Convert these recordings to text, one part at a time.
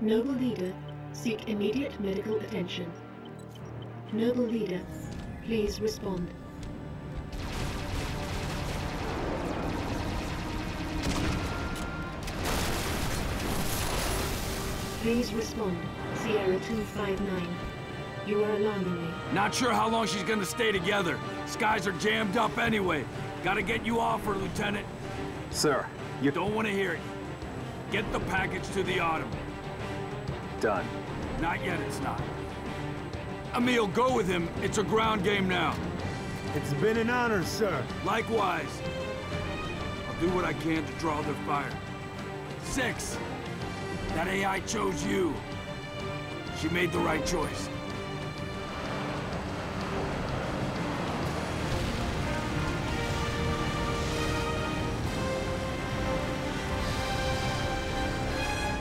Noble Leader, seek immediate medical attention. Noble Leader, please respond. Please respond. Sierra 259. You are alarming me. Not sure how long she's gonna stay together. Skies are jammed up anyway. Gotta get you off her, Lieutenant. Sir, you... Don't want to hear it. Get the package to the Autumn. Done. Not yet, it's not. Emile, go with him. It's a ground game now. It's been an honor, sir. Likewise. I'll do what I can to draw their fire. Six. That AI chose you. She made the right choice.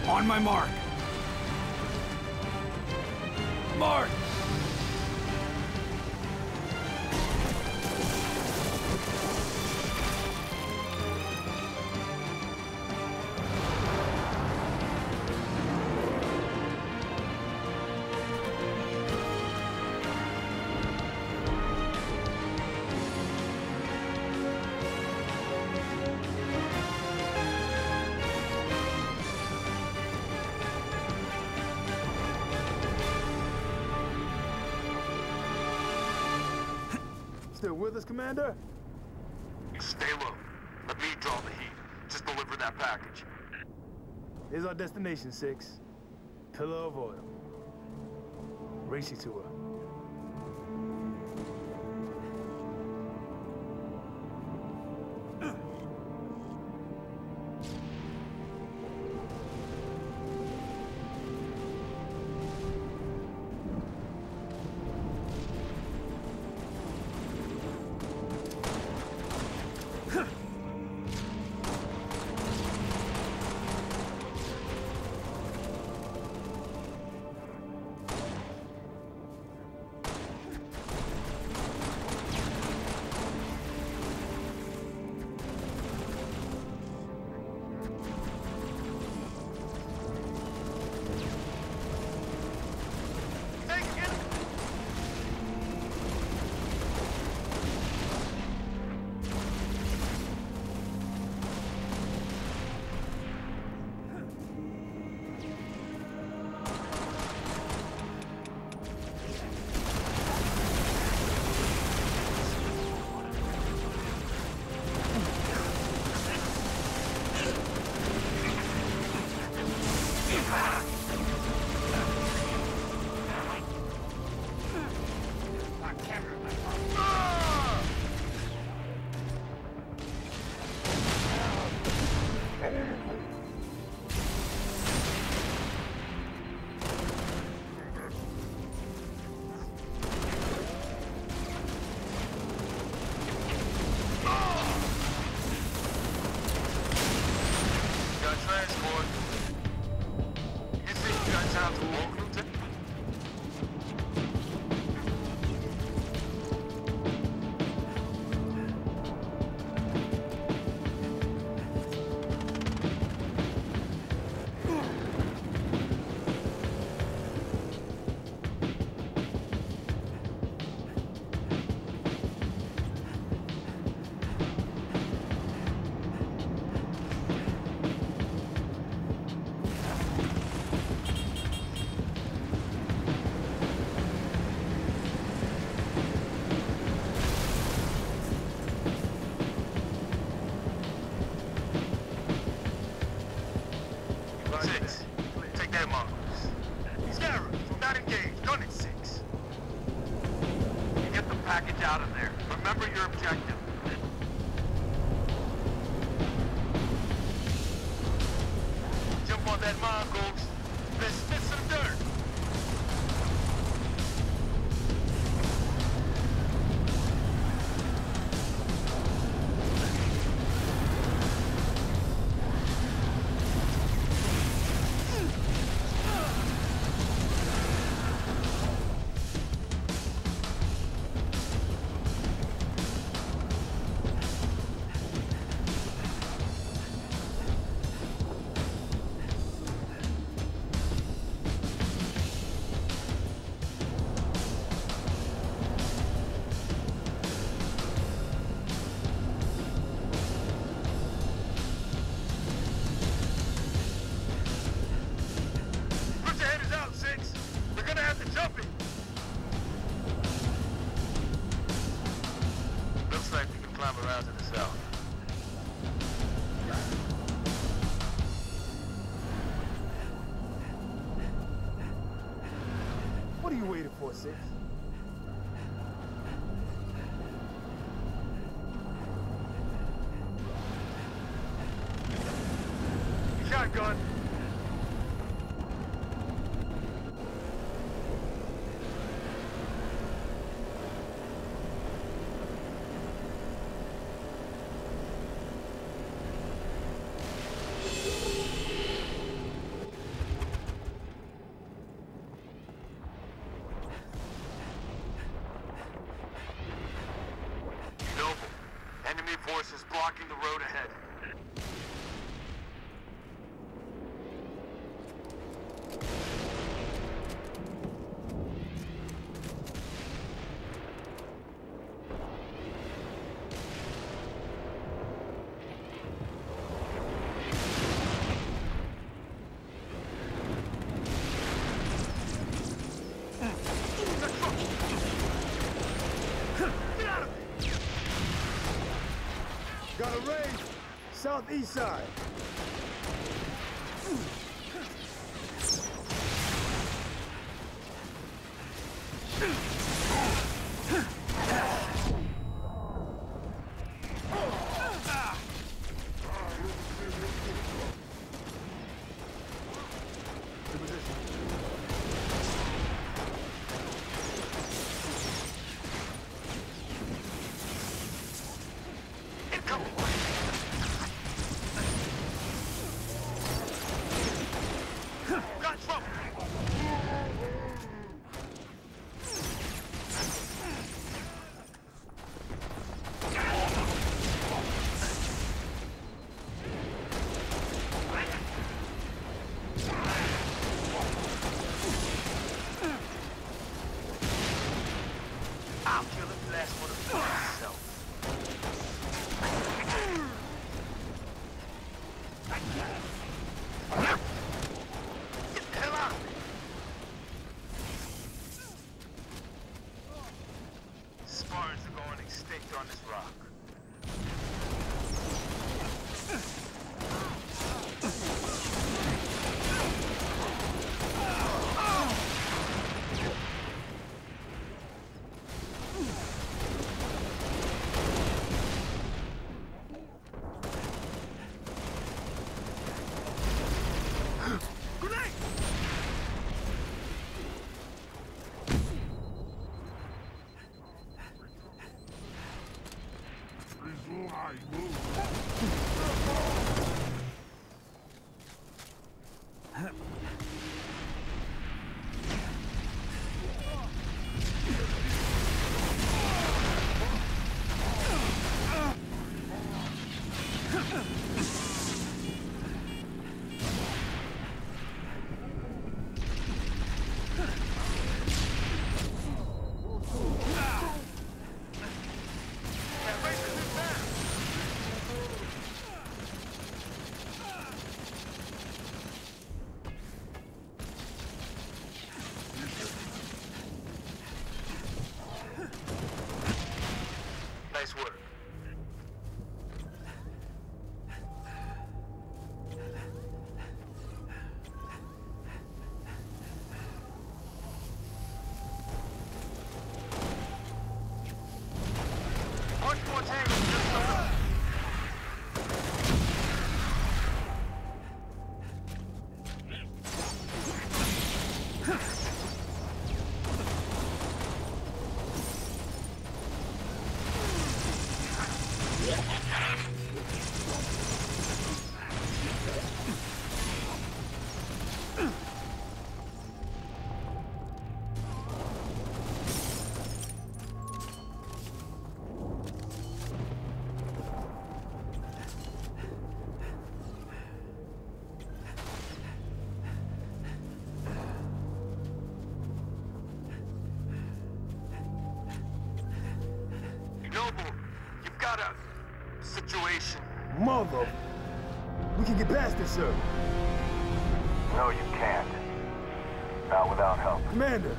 On my mark. Mark! With us, Commander? Stay low. Let me draw the heat. Just deliver that package. Here's our destination, Six. Pillar of oil. Race you to her. vocês. Forces blocking the road ahead. Got a raid. Southeast side. Position. Incoming. Got trouble. I'll kill his last one of myself. Get the hell out of there! Spartans are going extinct on this rock. Grenade! That Punch Mother. We can get past this, sir. No, you can't. Not without help. Commander,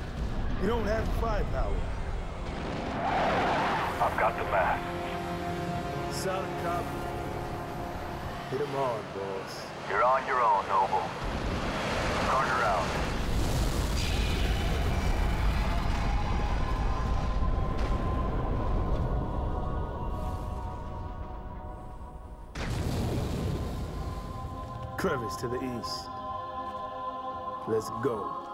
you don't have the firepower. I've got the map. Solid copy. Hit him hard, boss. You're on your own, Noble. Carter out. Crevice to the east. Let's go.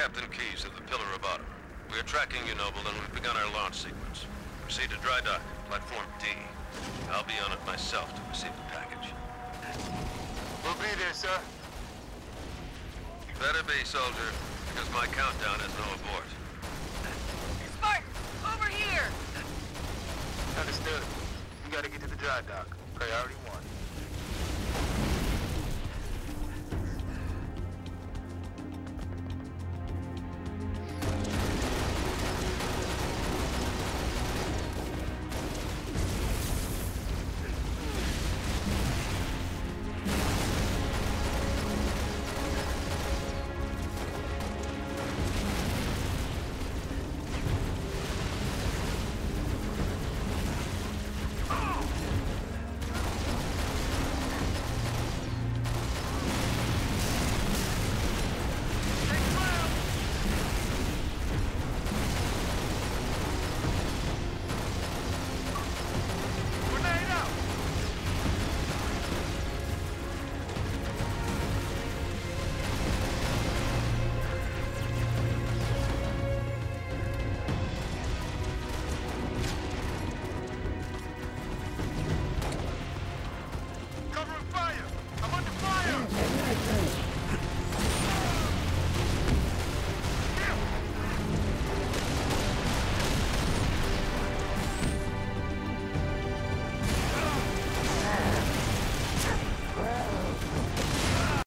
Captain Keyes of the Pillar of Autumn. We are tracking you, Noble, and we've begun our launch sequence. Proceed to dry dock, platform D. I'll be on it myself to receive the package. We'll be there, sir. Better be, soldier, because my countdown is no abort. Spartan, over here! Understood. You gotta get to the dry dock. Priority one.